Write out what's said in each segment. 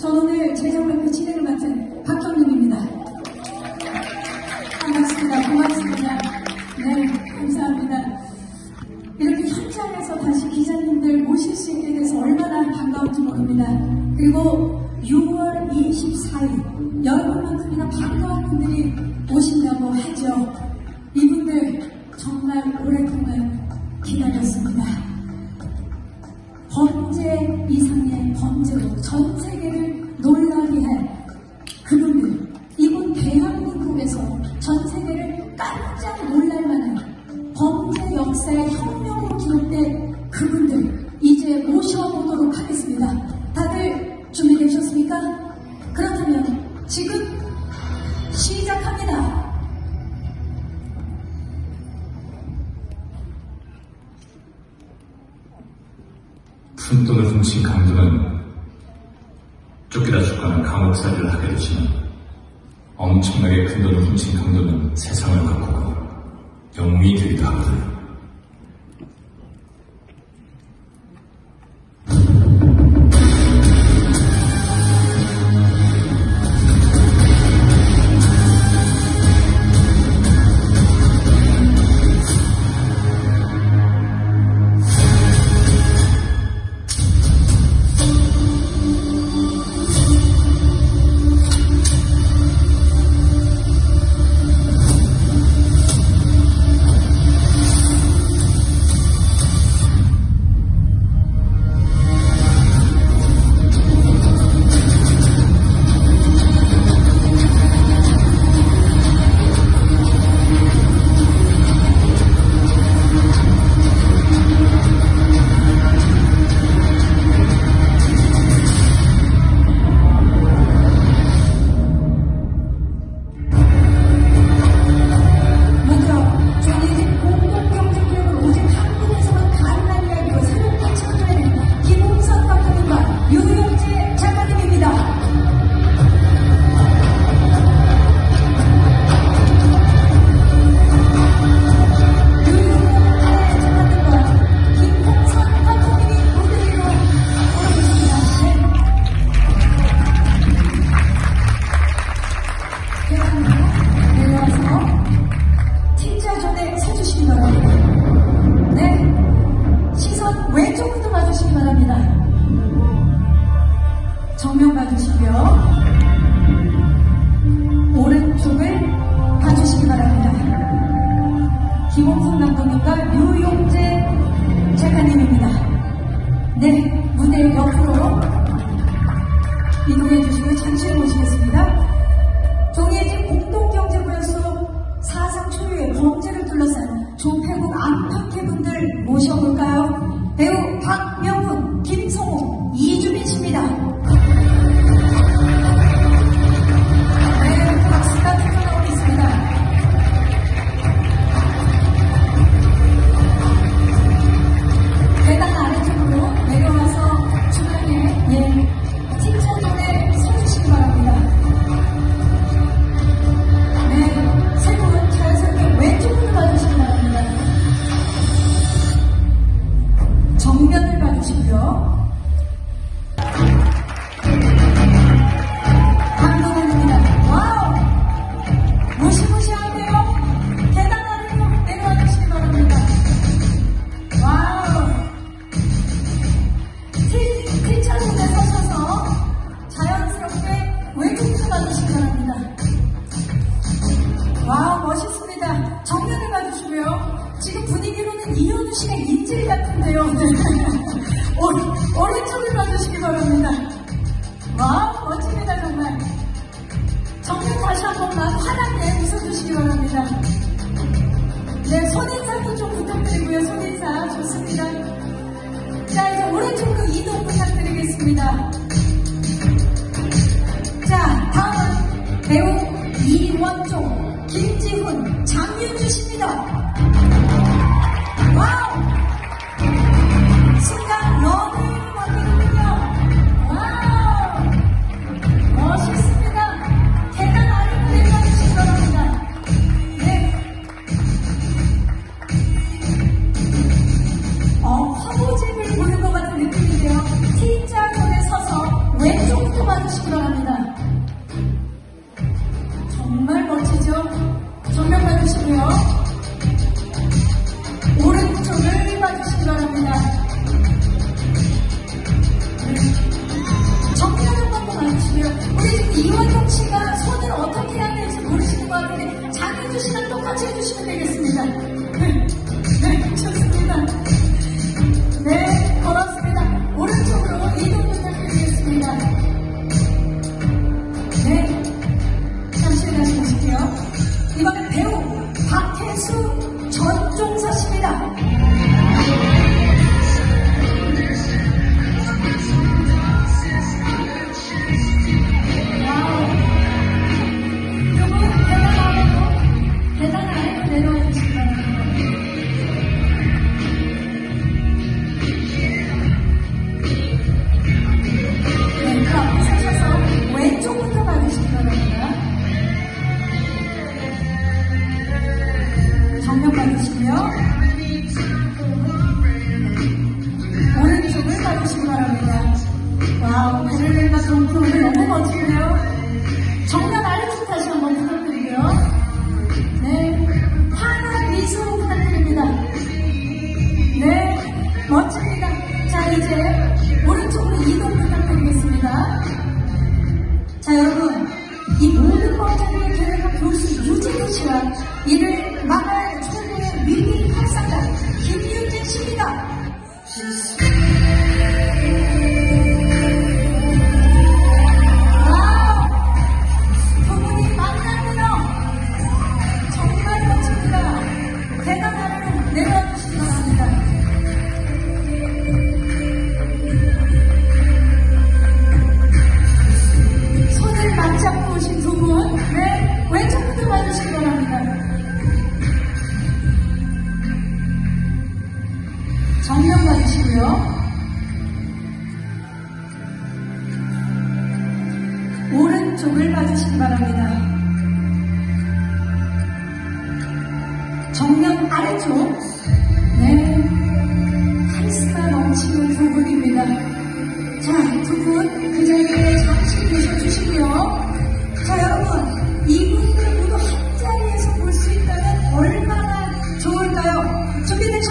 저는 오늘 제작발표 진행을 맡은 박경림입니다. 반갑습니다. 고맙습니다. 네, 감사합니다. 이렇게 현장에서 다시 기자님들 모실 수 있게 돼서 얼마나 반가운지 모릅니다. 그리고 6월 24일 여러분만큼이나 반가운 분들이 오신다고 하죠. 범죄 역사의 혁명으로 기록된 그분들 이제 모셔보도록 하겠습니다. 다들 준비되셨습니까? 그렇다면 지금 시작합니다. 푼 돈을 훔친 강도는 쫓기다 죽거나 감옥살이를 하게 되지만 엄청나게 큰 돈을 훔친 강도는 세상을 바꾸고 영웅이 되기도 김홍선 감독님과 유용재 작가님입니다. 네. 무대 옆으로 이동해 주시고 잠시 모시겠습니다. 정해진 지금 분위기로는 이현우 씨의 인질 같은데요. 오른쪽을 봐주시기 바랍니다. 와 멋집니다 정말. 정면 다시 한 번만 환하게 웃어주시기 바랍니다. 네 손인사도 좀 부탁드리고요. 손인사 좋습니다. 자 이제 오른쪽으로 이동 부탁드리겠습니다. 자 다음은 배우 이원종, 김지훈, 장윤주 씨입니다. Yeah. Jesus. 아래쪽 네. 카리스마 넘치는 두 분입니다. 자두 분 그 자리에 잠시 계셔주시고요. 자 여러분 이분들 모두 한 자리에서 볼 수 있다면 얼마나 좋을까요? 준비되셨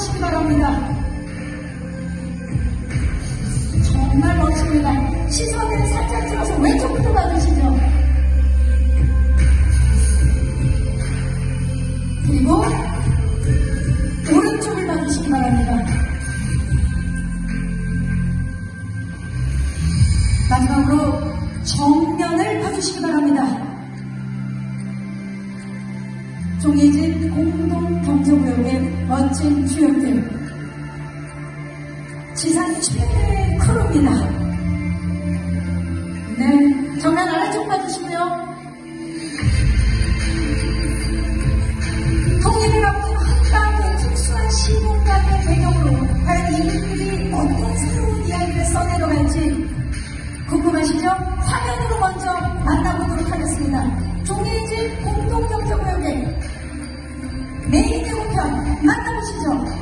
가주시기 바랍니다. 정말 멋집니다. 시선을 살짝 들어서 왼쪽부터 가주시죠. 멋진 주역들 지상 최고의 크루입니다. 네, 정면 아래쪽 봐주시고요. 통일을 앞둔 한강의 특수한 시공간의 배경으로 과연 이분들이 어떤 새로운 이야기를 써내려갈지 궁금하시죠? 화면으로 먼저 만나보도록 하겠습니다. 종이집 공동경제구역에 トマントル市